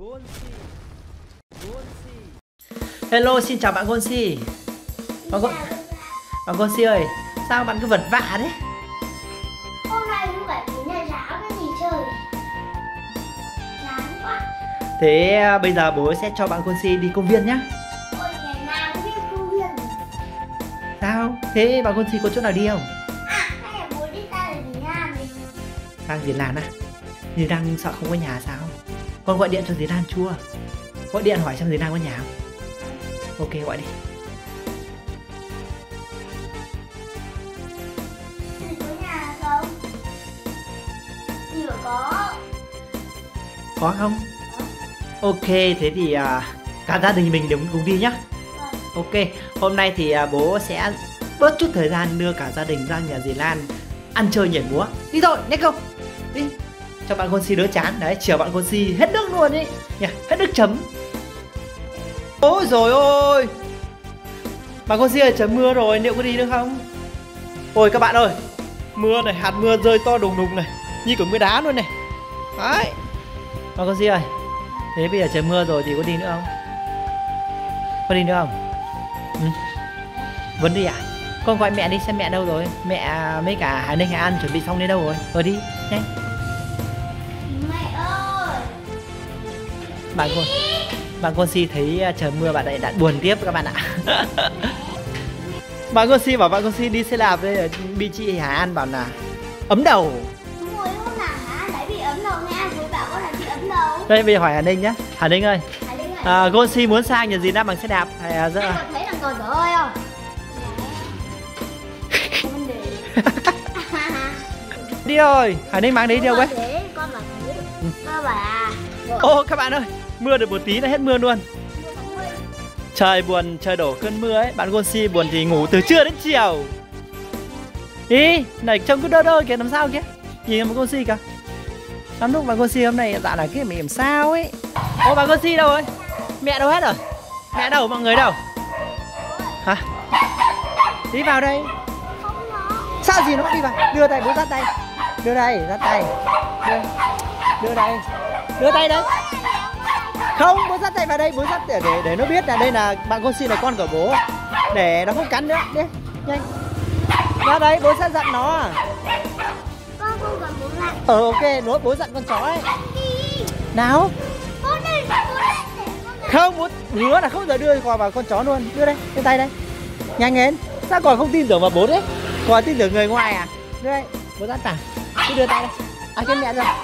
Gonsi Gonsi Hello xin chào bạn Gonsi Bạn, Gon... bạn Gonsi ơi Sao bạn cứ vật vả đấy Hôm nay không phải đến nhà giáo cái gì chơi Chán quá. Thế à, bây giờ bố sẽ cho bạn Gonsi đi công viên nhá. Ôi ngày nào cũng đi công viên. Sao? Thế bạn Gonsi có chỗ nào đi không? À hay là bố đi ta là đi Nam đi Sang Diền Lan à? Diền đang sợ không có nhà sao? Con gọi điện cho Diền Lan chưa? Gọi điện hỏi xem Diền Lan có nhà không? Ok gọi đi có không? Ok thế thì à, cả gia đình mình đều cùng đi nhá Vâng. Ok hôm nay thì à, bố sẽ bớt chút thời gian đưa cả gia đình ra nhà dì Lan ăn chơi nhảy múa Đi thôi nhé không? Đi cho bạn con si đỡ chán đấy chiều bạn con si hết nước luôn ấy nhỉ hết nước chấm. Ôi rồi ôi. Bạn con ơi trời mưa rồi liệu có đi được không? Ôi các bạn ơi mưa này hạt mưa rơi to đùng đùng này như kiểu mưa đá luôn này. Đấy. Bạn con si ơi thế bây giờ trời mưa rồi thì có đi nữa không? Có đi nữa không? Ừ. vẫn đi à? Con gọi mẹ đi xem mẹ đâu rồi? Mẹ mấy cả hải ninh hải an chuẩn bị xong đến đâu rồi? Rồi đi nhanh bạn con bạn con si thấy à, trời mưa bạn ấy đã buồn tiếp các bạn ạ. Bạn con si bảo bạn con si đi xe đạp đây ở bị chị Hà An. Bảo là ấm đầu. Đúng rồi nào? Bị ấm đầu nha. Bố bảo con là bị ấm đầu. Đây bây giờ hỏi Hà Ninh nhá. Hà Ninh ơi. À, con si muốn sang nhà gì đã bằng xe đạp? Hay à, rất có thấy thằng cò dở không? Đi rồi Hà Ninh mang đấy đi đâu ấy con thế. Con à ô các bạn ơi mưa được một tí là hết mưa luôn. Trời buồn, trời đổ cơn mưa ấy. Bạn Gonsi buồn thì ngủ từ trưa đến chiều. Ý, này, trông cứ đơ đơ kìa, làm sao kìa? Nhìn bạn Gonsi kìa. Lắm lúc bạn Gonsi hôm nay dạo này cái mẹ làm sao ấy. Ô, bà Gonsi đâu ấy? mẹ đâu hết rồi? Mẹ đâu, mọi người đâu? Hả? Đi vào đây. Sao gì nó cũng đi vào? Đưa tay bố dắt tay. Đưa đây dắt tay. Đưa đưa đây đưa tay đấy không bố dắt tay vào đây bố dắt để để, để nó biết là đây là bạn con xin là con của bố. Để nó không cắn nữa đi nhanh. Ra đấy bố sẽ dặn nó à? Con không cần bố lại. Ờ ok nó bố dặn con chó ấy. Nào. Bố đây Bố đây không bố hứa là không giờ đưa cò vào con chó luôn. Đưa đây đưa tay đây. Nhanh lên. Sao còn không tin tưởng vào bố đấy? Còn tin tưởng người ngoài à? Đưa đây bố dắt tả. Cứ đưa tay đây. À cái mẹ ra.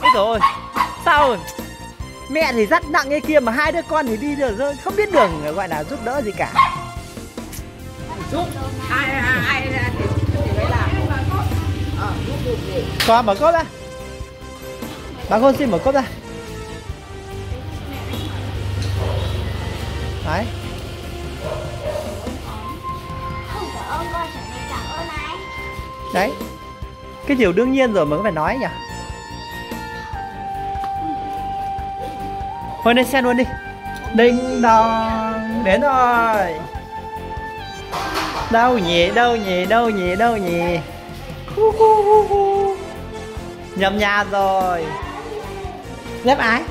Ôi rồi sao rồi mẹ thì dắt nặng cái kia mà hai đứa con thì đi được không biết đường gọi là giúp đỡ gì cả. Ai ai ai ra thì thì phải làm. Ờ giúp con mở cốp ra. Bà con xin mở cốp ra. Đấy. Đấy. Cái điều đương nhiên rồi mà có phải nói nhỉ thôi lên xe luôn đi. Đinh đong đến rồi. Đâu nhỉ đâu nhỉ đâu nhỉ đâu nhỉ. Hu hu. nhầm nhà rồi. Dép ái.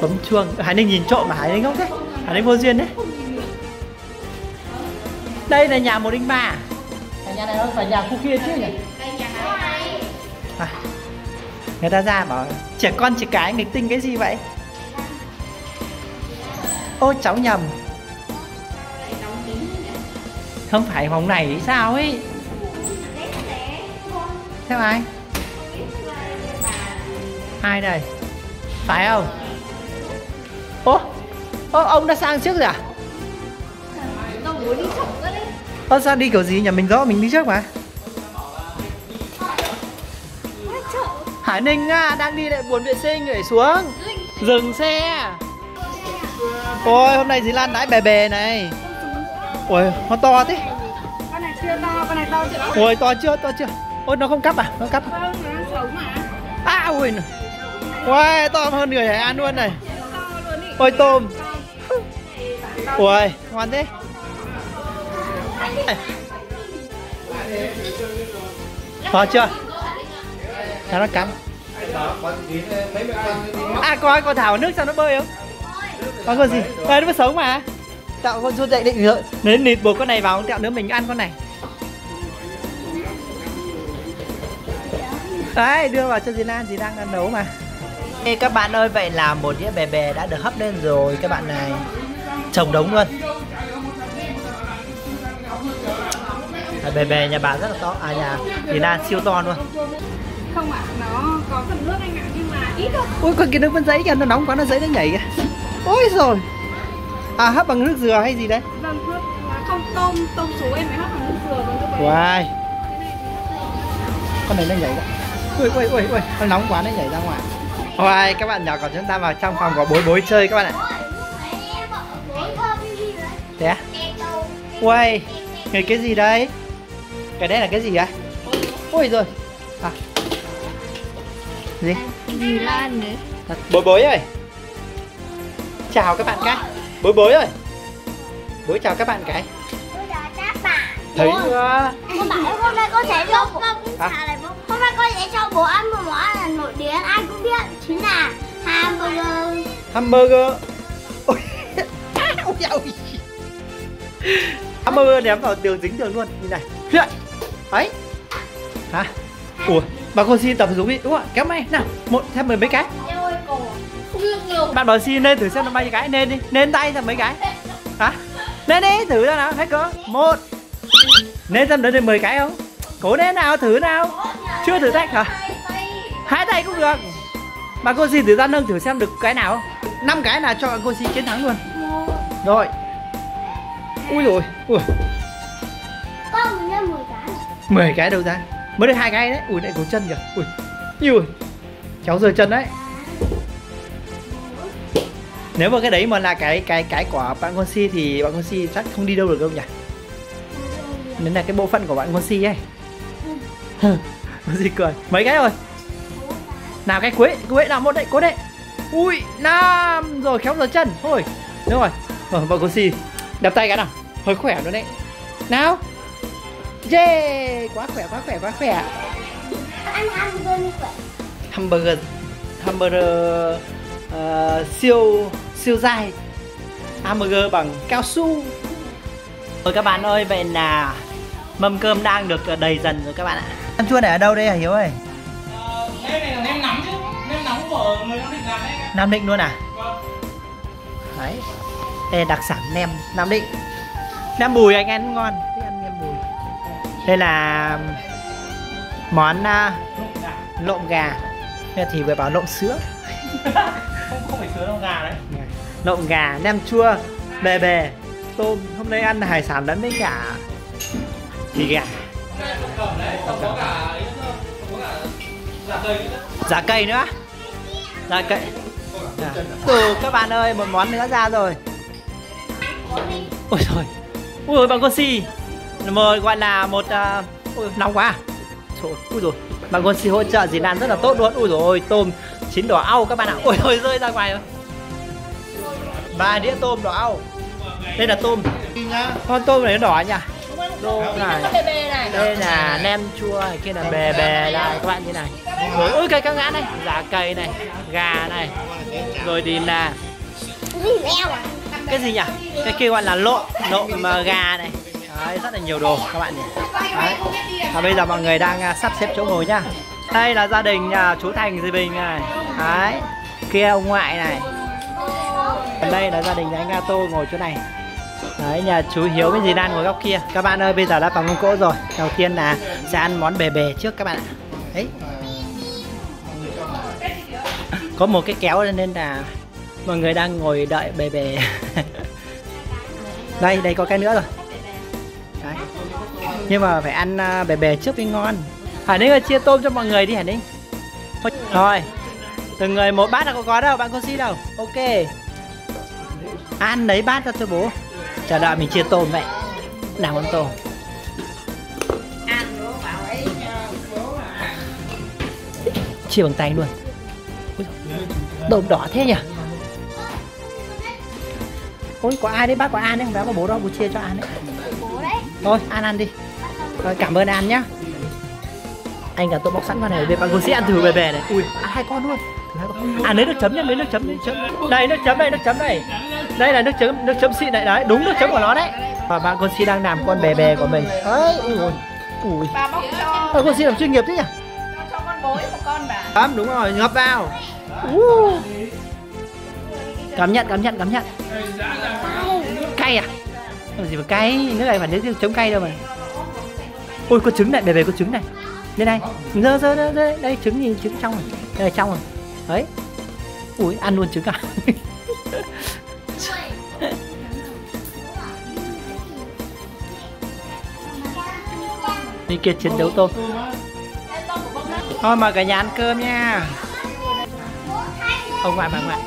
Bấm chuông. Hải ninh nhìn trộm mà hải ninh không thế. Hải ninh vô duyên đấy. Đây là nhà 103 Cái nhà này không phải nhà khu kia chứ nhỉ? À, Người ta ra bảo trẻ con trẻ cái nghịch tinh cái gì vậy? Ô cháu nhầm. Không phải phòng này sao ấy? Theo ai? Ai đây? Phải không? Ô Ô ông đã sang trước rồi à? Ơ sao đi kiểu gì? Nhỉ? Mình rõ mình đi trước mà Hải Ninh à, đang đi lại buồn vệ sinh nhảy xuống. Dừng xe. Ôi hôm nay dì Lan đãi bè bè này. Ôi nó to thế. Con này chưa to con này to chưa? Ôi to chưa to chưa. Ôi nó không cắp à? Nó cắp à? xấu mà. À ui Ôi to hơn người Hải An luôn này. Ôi tôm. Ui ngoan thế. To chưa Sao nó cắm À coi con thảo nước sao nó bơi không? Con con gì? Đây nó mới sống mà. Tạo con run dậy định rồi. Nếu nịt buộc con này vào tẹo nữa mình ăn con này. Đấy, đưa vào cho dì Lan, dì đang đang nấu mà. Ê các bạn ơi, vậy là một đĩa bè bè đã được hấp lên rồi các bạn này. Trồng đống luôn. Bè bè nhà bà rất là to, à nhà dì Lan siêu to luôn. Không ạ, nó có phần nước anh ạ, nhưng mà ít thôi. Ôi con kia nước vẫn giấy kìa, nó nóng quá nó giấy nó nhảy kìa. Ôi rồi. À hấp bằng nước dừa hay gì đấy? Vâng, nước không tôm, tôm số em mới hấp bằng nước dừa còn đấy. Wow. Con này nó nhảy ra. Ui ui ui ui, nó nóng quá nó nhảy ra ngoài. Wow, các bạn nhỏ của chúng ta vào trong phòng có bối bối chơi các bạn ạ. Thế á? Ui, người cái gì đấy? Cái đấy là cái gì vậy? Ôi rồi. À. Gì? Lan đấy. Bối bối ơi. Chào các bạn cái. Bối bối ơi. Bối chào các bạn cái. Thấy chưa? Con bảo hôm nay con sẽ cho bố Hả? Hôm nay con sẽ cho bố ăn một món ăn nổi tiếng ai cũng biết Chính là hamburger Hamburger. Ôi. Ôi ôi. Hamburger ném vào tường dính tường luôn. Nhìn này. Ấy. Hả? Ủa, bà cô xin tập xuống đi. Đúng rồi, kéo may. Nào, một thêm mười mấy cái. Ôi cổ Không được nhiều Bạn bảo xin lên thử xem nó bao nhiêu cái. Nên đi. Nên tay xem mấy cái. Hả? Lên đi, thử ra nào. Hết cỡ. Một. Nên xem đến 10 cái không? Cố lên nào, thử nào. Chưa thử thách hả? Hai tay cũng được. Bà cô xin thử ra nâng thử xem được cái nào không? năm cái là cho bà cô xin chiến thắng luôn. Rồi. Ui rồi, ui, Con mình nhân 10 cái 10 cái đâu ra? Mới được hai cái đấy. Ui lại gấu chân kìa. Ui. Ui. Cháu rời chân đấy. Nếu mà cái đấy mà là cái cái cái của bạn con si thì bạn con si chắc không đi đâu được đâu nhỉ? Nên là cái bộ phận của bạn con si ấy. con si cười. Mấy cái rồi? Nào cái cuối, cuối nào một đấy, cố đấy. Ui, năm rồi khéo giờ chân. Thôi. Đúng rồi. Ờ, bạn con si đập tay cái nào. Hơi khỏe luôn đấy. Nào. Yeah, quá khỏe, quá khỏe, quá khỏe. Ăn hamburger như vậy Hamburger hamburger ờ, siêu siêu dai. Hamburger bằng cao su. Rồi các bạn ơi, vậy là mâm cơm đang được đầy dần rồi các bạn ạ. Ăn chua này ở đâu đây hả Hiếu ơi? Cái này là nem nóng chứ Nem nóng của người Nam Định làm đấy Nam Định luôn à? Vâng Đấy. Đây là đặc sản nem Nam Định. Nem bùi anh ăn ngon, Đây là món à, lộn gà. Thế thì phải bảo lộn sữa. Không, không phải sứa đâu gà đấy Lộn gà, nem chua, bề bề, tôm. Hôm nay ăn hải sản lẫn với cả thịt gà. Giả cây nữa Giá cây nữa. Giá cây. À. Ừ, các bạn ơi, một món nữa ra rồi. Ôi trời. Ôi bạn con si. Mời gọi là một uh, ôi nóng quá. Trời, ui rồi. Bạn con hỗ trợ dì Lan rất là tốt luôn. Ui rồi tôm chín đỏ au các bạn ạ. Ôi ôi rơi ra ngoài rồi. Ba đĩa tôm đỏ au. Đây là tôm. Con tôm này nó đỏ nhỉ? Tôm này. Đây là nem chua, này kia là bè bè đây các bạn như này. Rồi ôi cây cá ngã này, giả cây này, gà này. Rồi thì là Gì à cái gì nhỉ cái kia gọi là lộn lộn mà gà này đấy rất là nhiều đồ các bạn nhỉ? Đấy. Và bây giờ mọi người đang à, sắp xếp chỗ ngồi nhá. Đây là gia đình nhà chú thành dì bình này. Đấy. Kia ông ngoại này. Còn đây là gia đình nhà anh Gato ngồi chỗ này. Đấy, nhà chú Hiếu với dì Lan ngồi góc kia. Các bạn ơi, bây giờ đã vào mâm cỗ rồi. Đầu tiên là sẽ ăn món bề bề trước các bạn ạ. Đấy. Có một cái kéo nên là mọi người đang ngồi đợi bề bề đây đây có cái nữa rồi nhưng mà phải ăn à, bề bề trước mới ngon. Hải Ninh ơi chia tôm cho mọi người đi Hải Ninh Thôi, từng người một bát là có có đâu bạn có xin đâu. Ok. Ăn lấy bát ra cho bố. Chờ đợi mình chia tôm vậy. Nào con tôm. Chia bằng tay luôn. Tôm đỏ thế nhỉ? Ôi có ai đấy? Bác có An đấy không? Béo có bố đó bố chia cho An đấy. Thôi An ăn đi Rồi cảm ơn An nhá. Anh cả tôi bóc sẵn con này về bạn con sẽ ăn thử bè bè này. Ui ăn hai con luôn. À lấy nước chấm nhá lấy nước chấm lấy nước chấm. Đây nước chấm đây nước chấm đây. Đây là nước chấm nước chấm xịn này. Đấy đúng nước chấm của nó đấy. Và bạn con si đang làm con bè bè của mình. Ấy ui ui ui. Bà con si làm chuyên nghiệp thế nhỉ? Cho, cho con bối một con bà. Bấm đúng rồi, ngập vào. Uh. Cảm nhận, cảm nhận, cảm nhận. Cay à? Làm gì mà cay, nước này phải nước chấm cay đâu mà. Ôi có trứng này, về về có trứng này. Đây này, dơ dơ dơ dơ, đây trứng gì trứng trong này. Đây là trong rồi. Đấy. Ui, ăn luôn trứng à. Đi kia chiến đấu tôm. Thôi mời cả nhà ăn cơm nha. Ông ngoại bà ngoại.